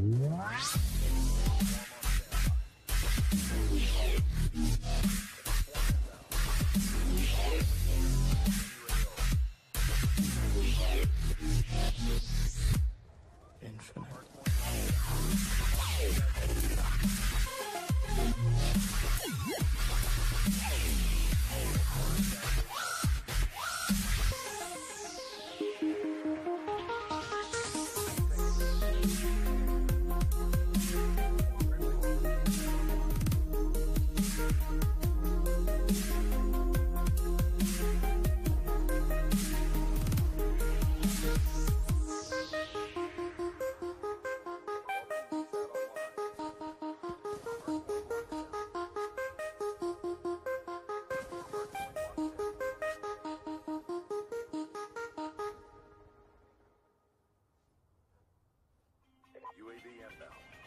Yes. UAV inbound.